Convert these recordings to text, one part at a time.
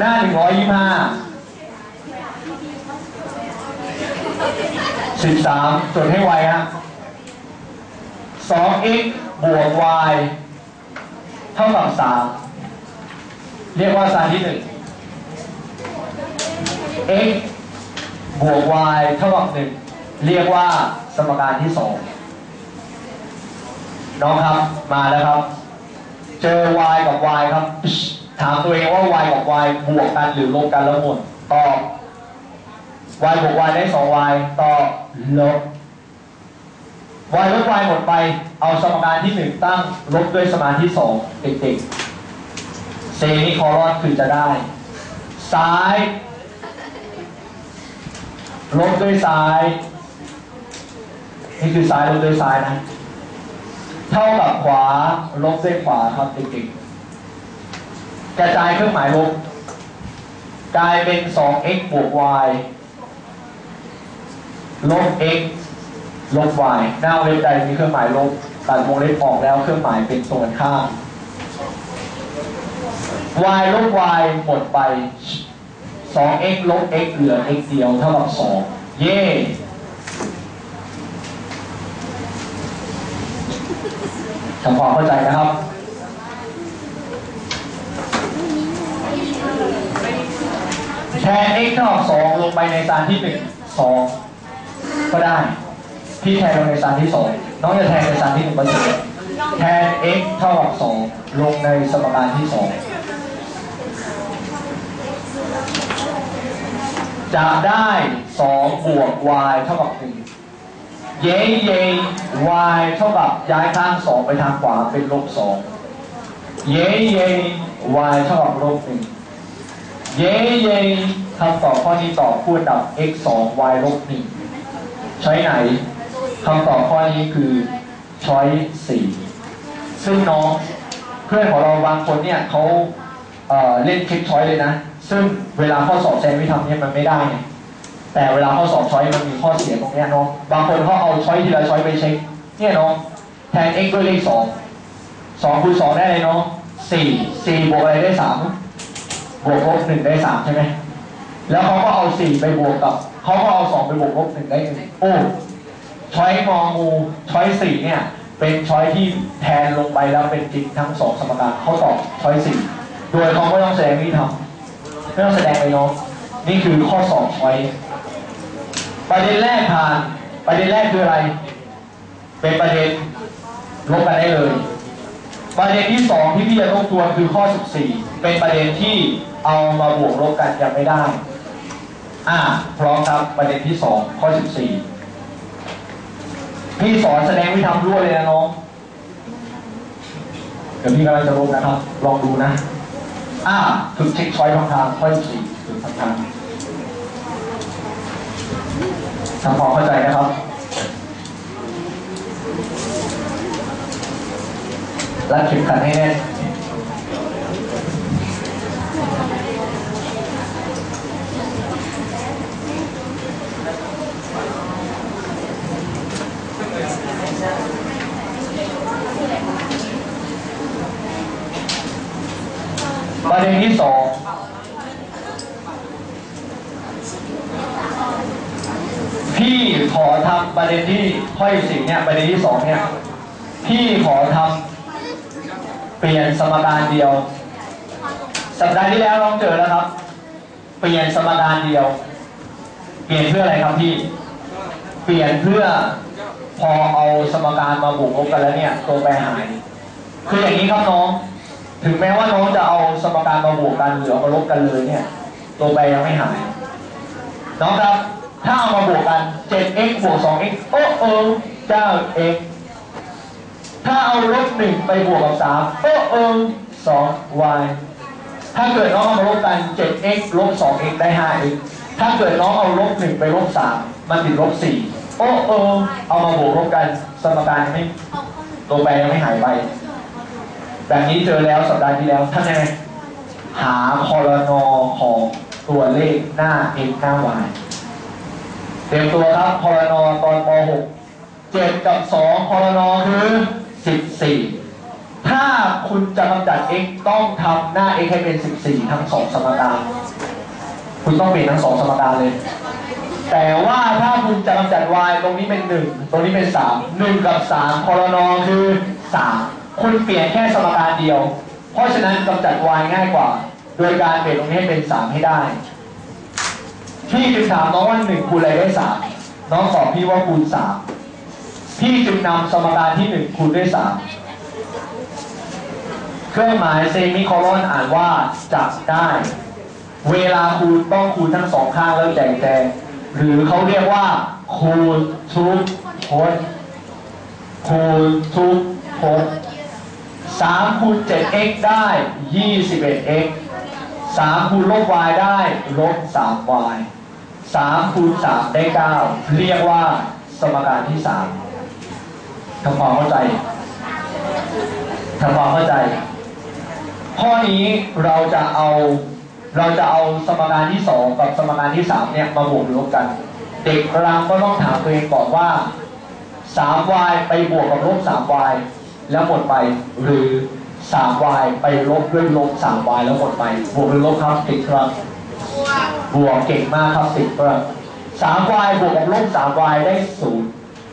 หน้าหนึ่งร้อยยี่ห้าสิบสามจดให้ไวฮะสอง x บวก y เท่ากับสามเรียกว่าสารที่หนึ่ง x บวก y เท่ากับหนึ่งเรียกว่าสมการที่สองน้องครับมาแล้วครับ เจอ y กับ y ครับ ถามตัวเองว่า y กับ y บวกกันหรือลบกันแล้วหมดตอบ y บวก y ได้ 2y ตอบลบ y ลบ y หมดไป เอาสมการที่ 1 ตั้งลบด้วยสมการที่ 2 เด็กๆเซนิคอลอนคือจะได้ ซ้าย ลบด้วยซ้าย นี่คือซ้ายลบด้วยซ้ายนะ เท่ากับขวาลบด้วยขวาครับเด็กๆ กระจายเครื่องหมายลบกลายเป็น 2x บวก y ลบ x ลบ y หน้าเว็บใดมีเครื่องหมายลบตัดวงเล็บออกแล้วเครื่องหมายเป็นตรงกันข้าม y ลบ y หมดไป 2x ลบ x เหลือ x เดียวเท่ากับ 2 เย่ทำความเข้าใจนะครับ แท น x เท่ากับ2ลงไปในสารที่1 2ก็ได้ที่แทนลงในสารที่ 2 น้องจะแทนในสารที่1ก็ได้แทน x เท่ากับ2ลงในสมการที่ 2 จะได้2บวก y เท่ากับ1เย้เย้ y เท่ากับย้ายข้าง 2 ไปทางขวาเป็นลบ2เย้เย้ y เท่ากับลบ1 เย้เย้คำตอบข้อนี้ตอบคู่กับ x 2 y ลบ1ช้อยไหนคำตอบข้อนี้คือช้อย4ซึ่งน้องเพื่อนของเราบางคนเนี่ยเขาเล่นคลิก choice เลยนะ ซึ่งเวลาข้อสอบแสดงวิธีทำเนี่ยมันไม่ได้ไงแต่เวลาข้อสอบ choice มันมีข้อเสียตรงเนี้ยเนาะบางคนเขาเอา choice ทีละ choice ไปเช็คเนี่ยเนาะแทน x ด้วยเลข2 2คูณ2ได้เลยเนาะ4 4บวกอะไรได้3 บวกลบ1ได้3ใช่ไหมแล้วเขาก็เอา4ไปบวกกับเขาก็เอา2ไปบวกลบ1ได้1โอ้ choice งองู choice 4เนี่ย เป็น choice ที่แทนลงไปแล้วเป็นจริงทั้งสองสมการเขาตอบช้อย4โดยเขาไม่ต้องแสดงวิธีทำไม่ต้องแสดงเลยเนาะนี่คือข้อสอบช้อยประเด็นแรกผ่าน ประเด็นแรกคืออะไร เป็นประเด็นลบกันได้เลย ประเด็นที่สองที่พี่จะต้องทวนคือข้อ 14 เป็นประเด็นที่เอามาบวกลบกันยังไม่ได้ อ่า พร้อมครับประเด็นที่สองข้อ 14 พี่สอนแสดงวิธีทำรั่วเลยนะน้อง เดี๋ยวพี่กำลังจะลงนะครับ ลองดูนะ อ่าฝึกเช็คช้อยทางทางข้อ 14ฝึกทางทางทำความเข้าใจนะครับ รัดเข็มขัดให้แน่นประเด็นที่สองพี่ขอทำประเด็นที่ข้อสิบเนี่ยประเด็นที่สองเนี่ยพี่ขอทำ เปลี่ยนสมการเดียว สัปดาห์ที่แล้วน้องเจอแล้วครับ เปลี่ยนสมการเดียว เปลี่ยนเพื่ออะไรครับพี่ เปลี่ยนเพื่อพอเอาสมการมาบวกลบกันแล้วเนี่ยตัวแปรหายคืออย่างนี้ครับน้อง ถึงแม้ว่าน้องจะเอาสมการมาบวกกันหรือเอามาลบกันเลยเนี่ย ตัวแปรยังไม่หาย น้องครับ ถ้าเอามาบวกกัน 7x บวก 2x โอ้เออ 9x ถ้าเอาลบ1ไปบวกกับ3โอ้เออ 2y ถ้าเกิดน้องเอามาลบกัน 7x ลบ 2x ได้ 5x ถ้าเกิดน้องเอาลบ 1 ไปลบ 3 มันติดลบ 4 โอ้เออเอามาบวกลบกัน สมการยังไม่ตัวแปรยังไม่หายไป แบบนี้เจอแล้วสัปดาห์ที่แล้วท่านยังไงหาคอรนอของตัวเลขหน้า x หน้า y เตรียมตัวครับคอรนอตอนป .6 7 กับ 2คอรนอคือ 14ถ้าถ้าคุณจะกำจัด x ต้องทำหน้า x ให้เป็น 14 ทั้งสองสมการคุณต้องเปลี่ยนทั้งสองสมการเลย แต่ว่าถ้าคุณจะกำจัด y ตรงนี้เป็น 1 ตรงนี้เป็น 3 1 กับ 3 คอรนอคือ 3 คุณเปลี่ยนแค่สมการเดียว เพราะฉะนั้นกำจัด y ง่ายกว่า โดยการเปลี่ยนตรงนี้ให้เป็น 3 ให้ได้ พี่จึงถามน้องว่า 1 คูณอะไรได้ 3 น้องตอบพี่ว่าคูณ 3 พี่จึงนำสมการที่1คูณด้วย3เครื่องหมายเซมิโคลอนอ่านว่าจับได้ เวลาคูณต้องคูณทั้งสองข้างแล้วแจกแจงหรือเขาเรียกว่า คูณทุกพจน์คูณทุกพจน์สามคูณเจ็ด x ได้ยี่สิบเอ็ด x สามคูณลบ y ได้ลบสาม y สามคูณสามได้เก้าเรียกว่าสมการที่สาม ทำความเข้าใจทำความเข้าใจ ข้อนี้เราจะเอาเราจะเอาสมการที่สองกับสมการที่สามเนี่ยมาบวกลบกัน เด็กเราก็ต้องถามตัวเองก่อนว่า 3y ไปบวกกับลบ 3y แล้วหมดไปหรือ 3y ไปลบด้วยลบ 3y แล้วหมดไป บวกหรือลบครับติดครับ บวกเก่งมากครับติดครับ 3y บวกกับลบ 3y ได้ศูนย์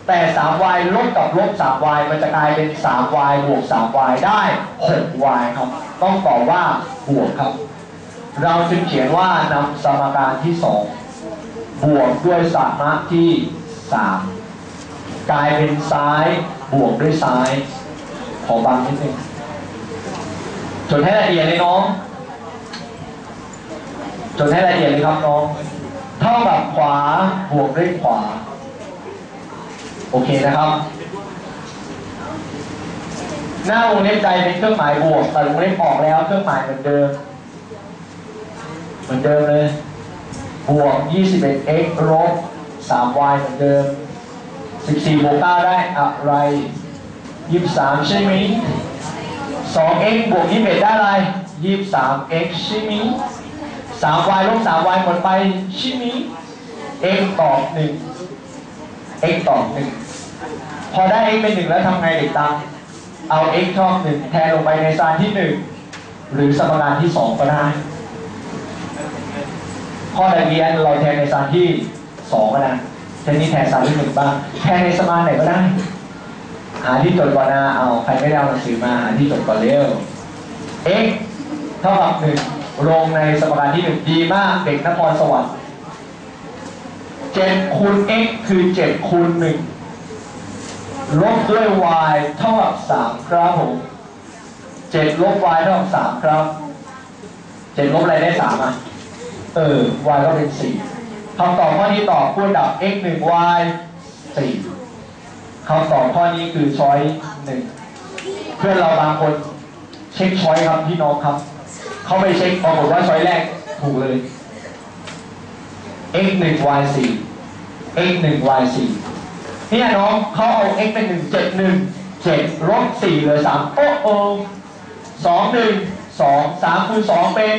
แต่ 3y ลบกับลบ 3y มันจะกลายเป็น 3y บวก 3y ได้ 6y ครับ ต้องตอบว่าบวกครับ เราจึงเขียนว่านำสมการที่ 2 บวกด้วยสามารถที่ 3 กลายเป็นซ้ายบวกด้วยซ้าย ขอบางนิดนึงจดให้ละเอียดเลยน้องจดให้ละเอียดเลยครับน้อง เท่ากับขวาบวกด้วยขวา โอเคนะครับ หน้าวงเล็บใจเป็นเครื่องหมายบวกแต่วงเล็บออกแล้วเครื่องหมายเหมือนเดิม เหมือนเดิมเลยบวก 21x ลบ 3y เหมือนเดิม 14บวก9ได้อะไร 23 ใช่ไหม 2x บวก21ได้อะไร 23x ใช่ไหม 3y ลบ 3y หมดไปใช่ไหม x ตอบ1 x ต่อบ1พอได้ x เป็น1แล้วทำไงเด็กตังเอา x ช่องแทนลงไปในซานที่1หรือสมการที่2ก็ได้ ข้อใดเรียนเราแทนในซานที่สองก็ได้แทนนี้แทนซานที่หนึ่งบ้างแทนในสมานไหนก็ได้ หาที่จดก่อนนะเอาใครไม่ได้เอาหนังสือมาหาที่จดก่อนเร็ว x เท่ากับหนึ่งลงในสมการที่หนึ่งดีมากเด็กนครสวรรค์ เจ็ดคูณ x คือเจ็ดคูณหนึ่งลบด้วย y เท่ากับสามครับผมเจ็ดลบ y เท่ากับสามครับเจ็ดลบอะไรได้สามอะ เออ y ก็เป็นสี่คำตอบข้อนี้ตอบคูณดับ x หนึ่ง y สี่คำตอบข้อนี้คือ choice หนึ่งเพื่อนเราบางคนเช็ค choice ครับพี่น้องครับ เขาไปเช็คปรากฏว่า choice แรกถูกเลย x หนึ่ง y สี่ x หนึ่ง y สี่เนี่ยน้องเขาเอา x เป็นหนึ่งเจ็ดหนึ่งเจ็ดลบสี่เหลือสามโอ้โอสองหนึ่งสองสามคูณสองเป็น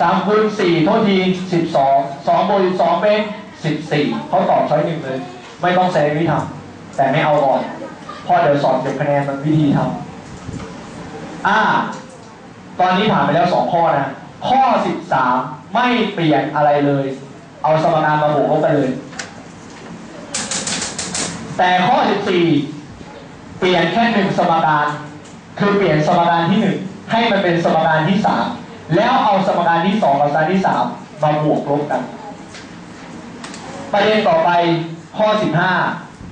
สามคูณสี่โทษทีสิบสองสองบวกสิบสองเป็นสิบสี่เขาตอบช้อยหนึ่งเลย ไม่ต้องแสดงวิธีทำแต่ไม่เอาก่อนเพราะเดี๋ยวสอนเก็บคะแนนมันวิธีทำอ่า ตอนนี้ผ่านไปแล้วสองข้อนะ ข้อสิบสามไม่เปลี่ยนอะไรเลย เอาสมการมาบวกลบกันเลย แต่ข้อสิบสี่เปลี่ยนแค่หนึ่งสมการคือเปลี่ยนสมการที่หนึ่งให้มันเป็นสมการที่สามแล้วเอาสมการที่สองกับสมการที่สามมาบวกลบกัน ประเด็นต่อไปข้อสิบห้า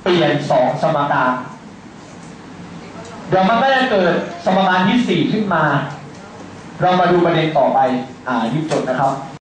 เปลี่ยนสองสมการเดี๋ยวมันก็จะเกิดสมการที่สี่ขึ้นมา เรามาดูประเด็นต่อไป อ่ารีบจดนะครับ